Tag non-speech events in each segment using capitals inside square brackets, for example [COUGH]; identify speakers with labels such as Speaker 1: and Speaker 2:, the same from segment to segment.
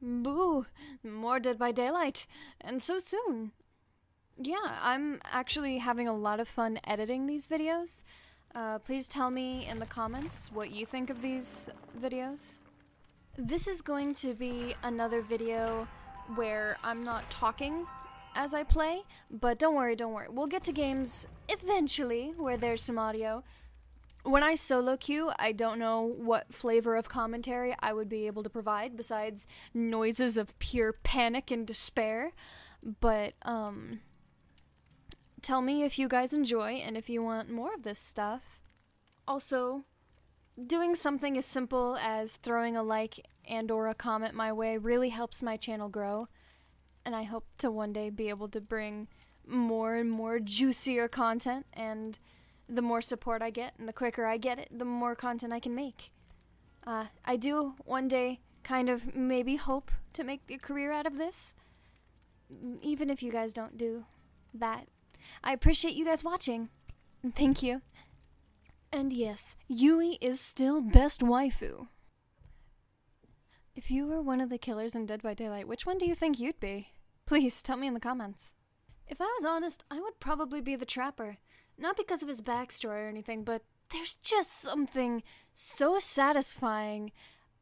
Speaker 1: Boo! More Dead by Daylight. And so soon. Yeah, I'm actually having a lot of fun editing these videos. Uh, please tell me in the comments what you think of these videos. This is going to be another video where I'm not talking as I play, but don't worry, don't worry. We'll get to games eventually where there's some audio. When I solo queue, I don't know what flavor of commentary I would be able to provide besides noises of pure panic and despair. But, um, tell me if you guys enjoy and if you want more of this stuff. Also, doing something as simple as throwing a like and or a comment my way really helps my channel grow and I hope to one day be able to bring more and more juicier content and the more support I get and the quicker I get it, the more content I can make. Uh, I do one day kind of maybe hope to make a career out of this, even if you guys don't do that. I appreciate you guys watching. [LAUGHS] Thank you. And yes, Yui is still best waifu. If you were one of the killers in Dead by Daylight, which one do you think you'd be? Please tell me in the comments. If I was honest, I would probably be the trapper. Not because of his backstory or anything, but there's just something so satisfying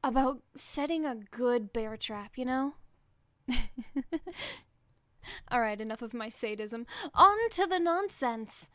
Speaker 1: about setting a good bear trap, you know? [LAUGHS] Alright, enough of my sadism. On to the nonsense!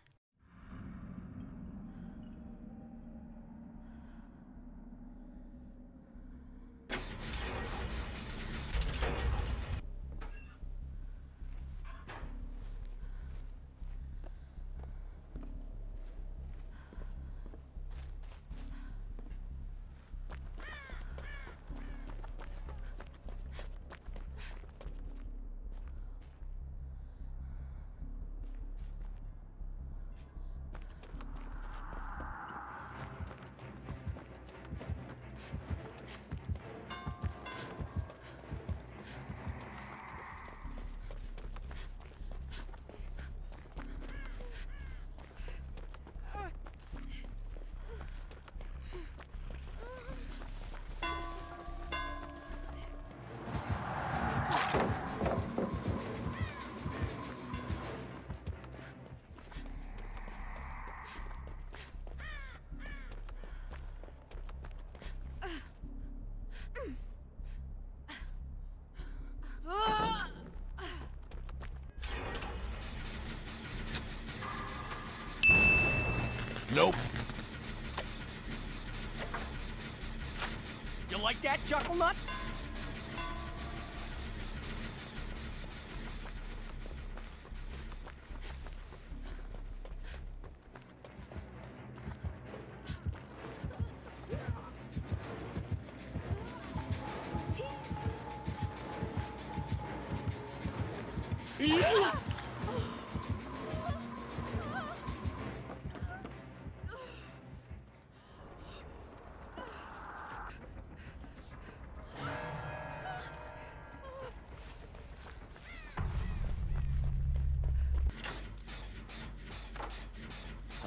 Speaker 2: You like that, Chuckle Nuts?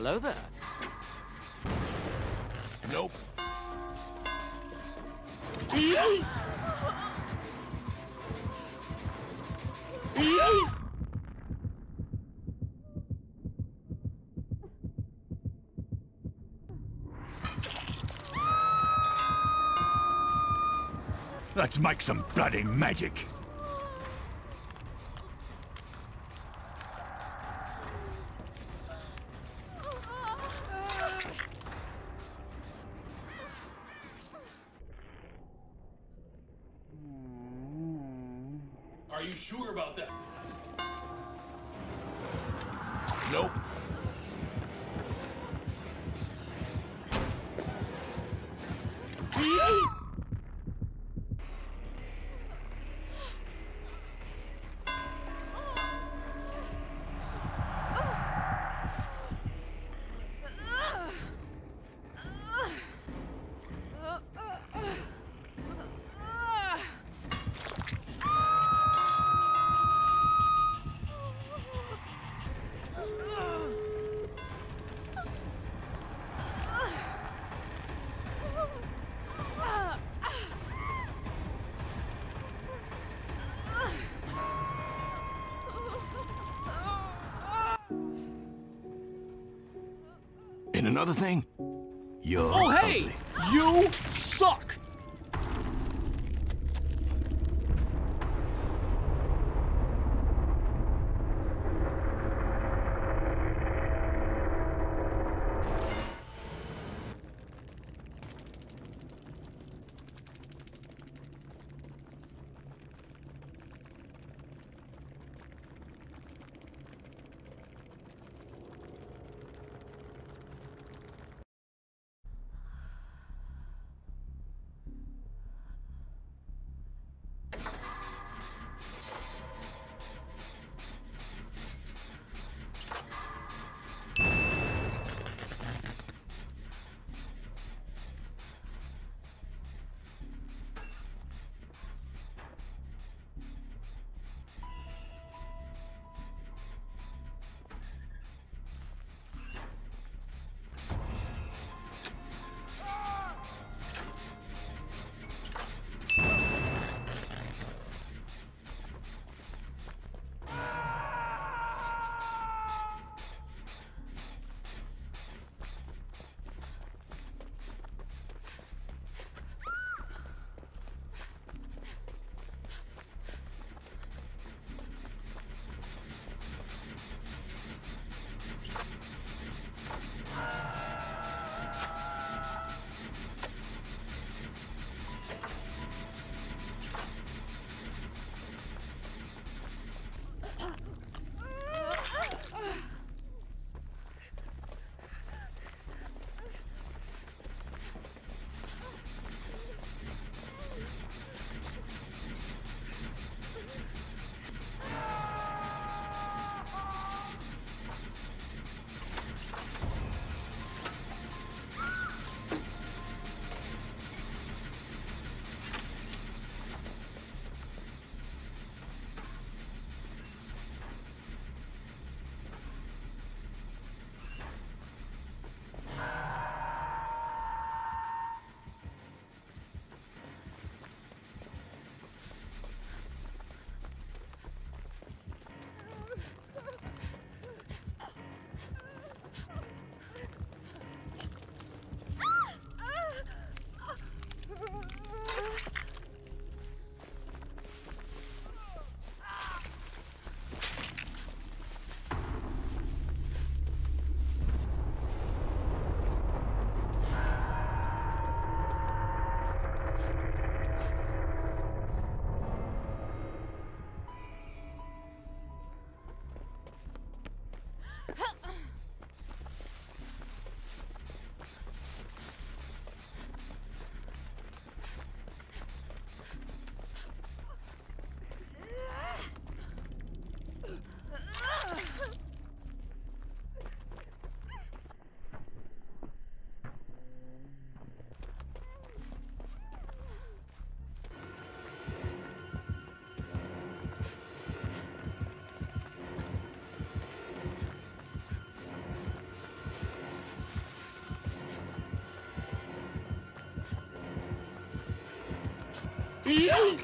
Speaker 3: Hello there.
Speaker 4: Nope. Let's make some bloody magic.
Speaker 5: Are you sure about that?
Speaker 4: Nope. Yeet! [LAUGHS] another thing, you're
Speaker 2: Oh, hey!
Speaker 4: ugly.
Speaker 2: You suck! Yeah!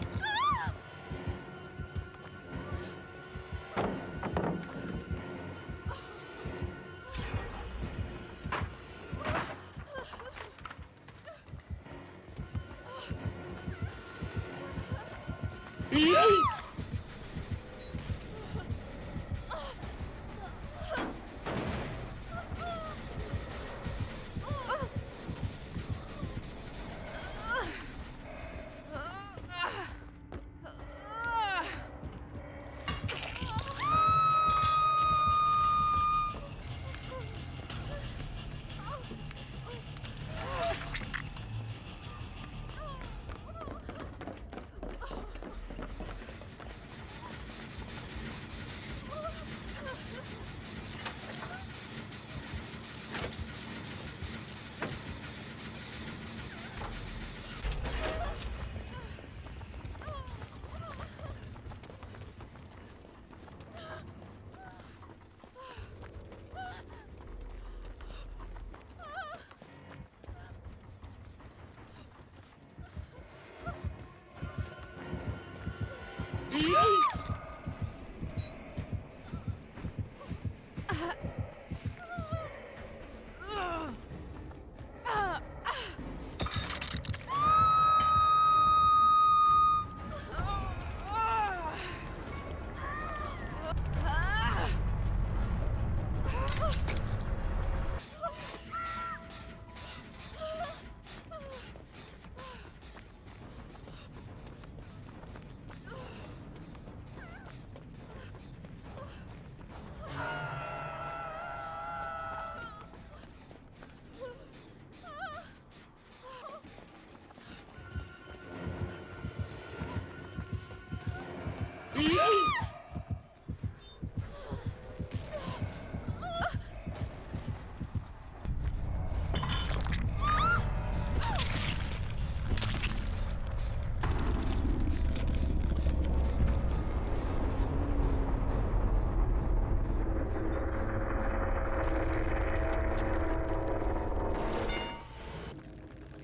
Speaker 2: Really?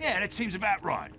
Speaker 2: Yeah, that seems about right.